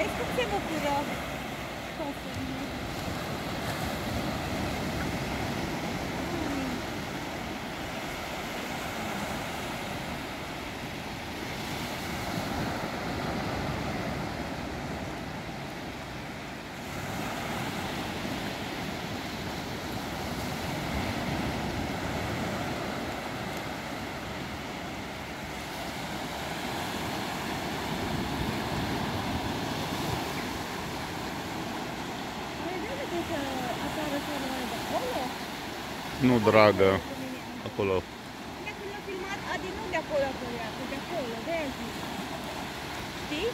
에스테모 구역 Nu, dragă, acolo. Ia când l-a filmat, Adi nu de acolo, acolo, de acolo, vezi? Știi?